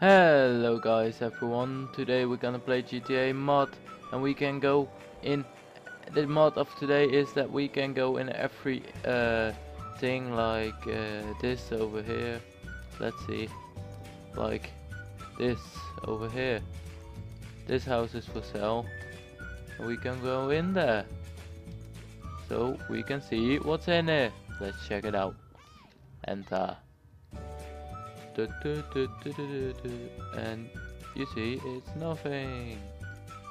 Hello guys everyone, today we're gonna play GTA mod and we can go in, the mod of today is that we can go in every uh, thing like uh, this over here, let's see, like this over here, this house is for sale. And we can go in there, so we can see what's in it, let's check it out, enter. And you see, it's nothing.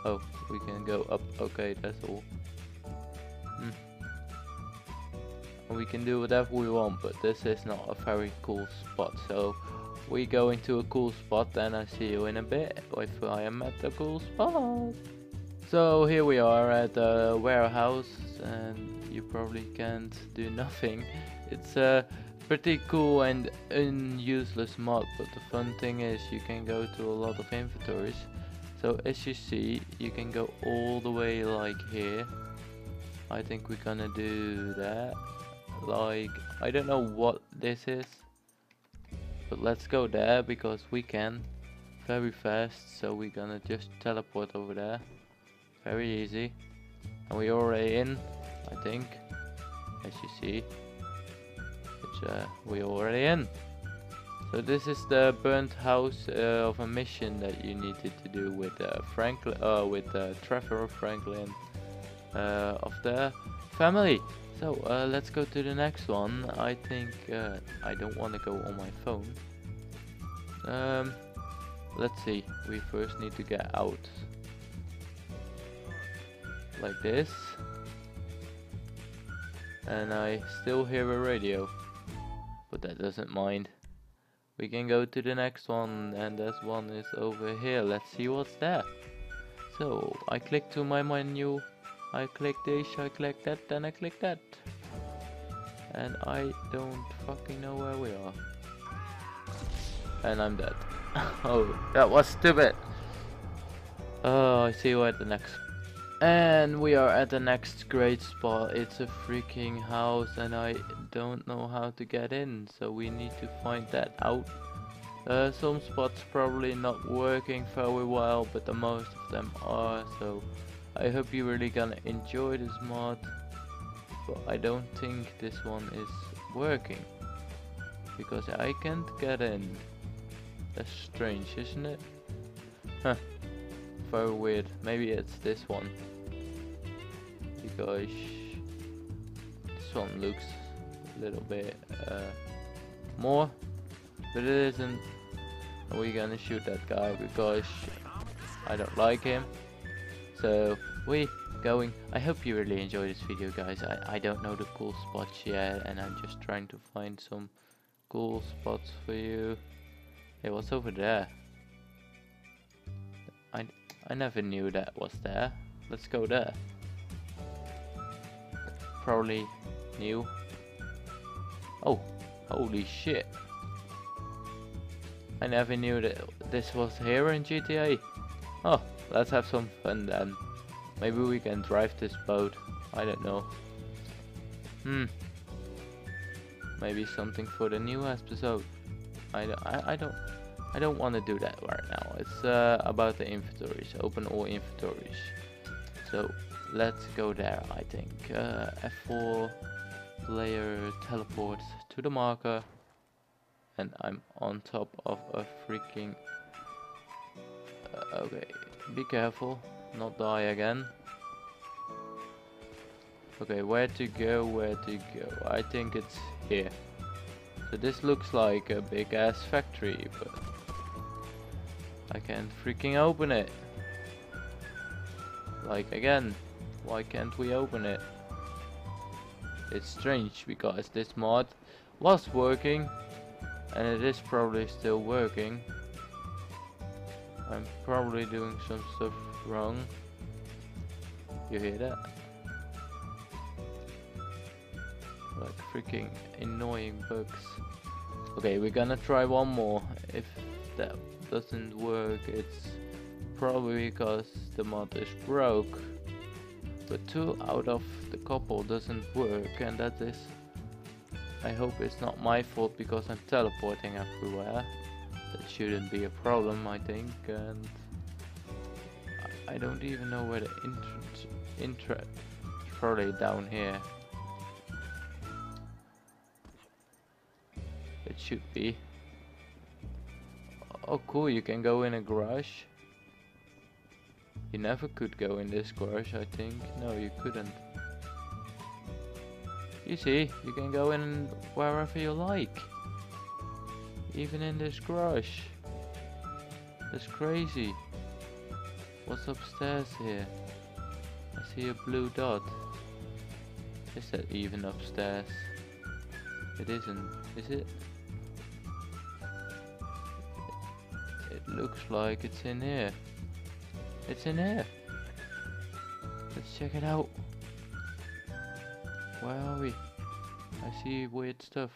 Oh, we can go up. Okay, that's all. Hmm. We can do whatever we want, but this is not a very cool spot. So we go into a cool spot, and I see you in a bit if I am at the cool spot. So here we are at the warehouse, and you probably can't do nothing. It's a pretty cool and unuseless mod, but the fun thing is you can go to a lot of inventories. So as you see, you can go all the way like here. I think we're gonna do that. Like, I don't know what this is, but let's go there because we can very fast. So we're gonna just teleport over there. Very easy. And we're already in, I think, as you see which uh, we already in. So this is the burnt house uh, of a mission that you needed to do with uh, Franklin, uh, with uh, Trevor Franklin uh, of the family. So uh, let's go to the next one. I think I don't want to go on my phone. Um, let's see. We first need to get out like this. And I still hear a radio but that doesn't mind. We can go to the next one and this one is over here. Let's see what's there. So I click to my menu, I click this, I click that, then I click that. And I don't fucking know where we are. And I'm dead. oh, that was stupid. Oh, I see you at the next and we are at the next great spot. It's a freaking house and I don't know how to get in. So we need to find that out. Uh, some spots probably not working very well, but the most of them are. So I hope you're really gonna enjoy this mod. But I don't think this one is working. Because I can't get in. That's strange, isn't it? Huh very weird. Maybe it's this one. Because this one looks a little bit uh, more, but it isn't. We're gonna shoot that guy because I don't like him. So we going. I hope you really enjoy this video, guys. I I don't know the cool spots yet, and I'm just trying to find some cool spots for you. Hey, what's over there? I I never knew that was there. Let's go there. Probably new. Oh, holy shit. I never knew that this was here in GTA. Oh, let's have some fun then. Maybe we can drive this boat. I don't know. Hmm. Maybe something for the new episode. I don't, I, I don't I don't want to do that right now. It's uh, about the inventories. Open all inventories. So let's go there. I think uh, F4 player teleports to the marker, and I'm on top of a freaking. Uh, okay, be careful, not die again. Okay, where to go? Where to go? I think it's here. So this looks like a big ass factory, but I can't freaking open it. Like again, why can't we open it? It's strange because this mod was working and it is probably still working. I'm probably doing some stuff wrong. You hear that? Like freaking annoying bugs. Okay, we're gonna try one more. If that doesn't work, it's probably because the mod is broke. But two out of the couple doesn't work and that is... I hope it's not my fault because I'm teleporting everywhere. that shouldn't be a problem, I think. And I, don't even know where the entrance, intra, probably down here. It should be. Oh, cool! You can go in a garage. You never could go in this garage, I think. No, you couldn't. You see, you can go in wherever you like. Even in this garage. That's crazy. What's upstairs here? I see a blue dot. Is that even upstairs? It isn't, is it? It looks like it's in here. It's in here. Let's check it out. Where are we? I see weird stuff.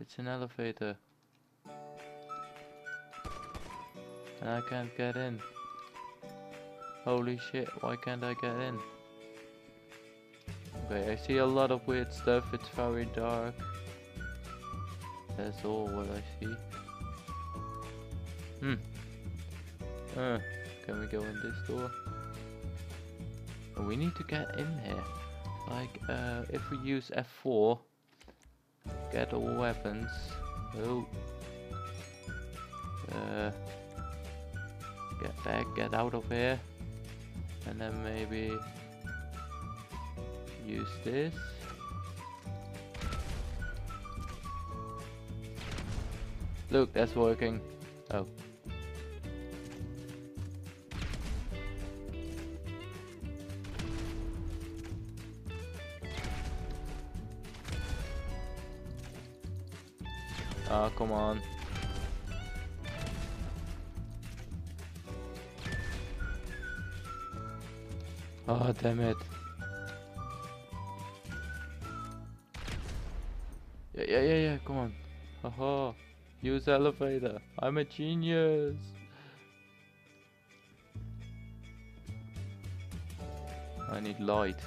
It's an elevator. And I can't get in. Holy shit, why can't I get in? Okay, I see a lot of weird stuff, it's very dark. That's all what I see. Hmm. Uh, can we go in this door? Oh, we need to get in here. Like, uh, if we use F4, get all weapons. Oh. Uh, get back, get out of here. And then maybe use this. Look, that's working. Oh. Ah, come on. Oh, damn it. Yeah, yeah, yeah, yeah, come on. Haha. Use elevator. I'm a genius. I need light.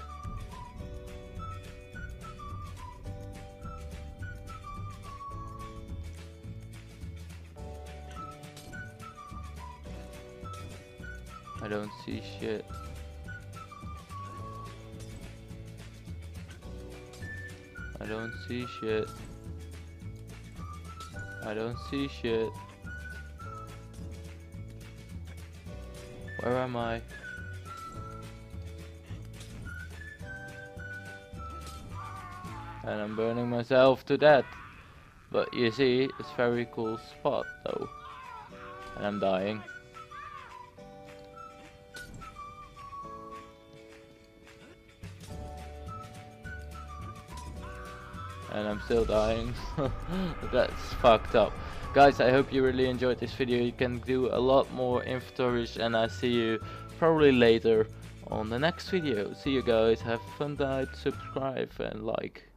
I don't see shit. I don't see shit. I don't see shit. Where am I? And I'm burning myself to death. But you see, it's very cool spot though. And I'm dying. And I'm still dying. That's fucked up. Guys, I hope you really enjoyed this video. You can do a lot more inventories and I see you probably later on the next video. See you guys, have fun night, subscribe and like.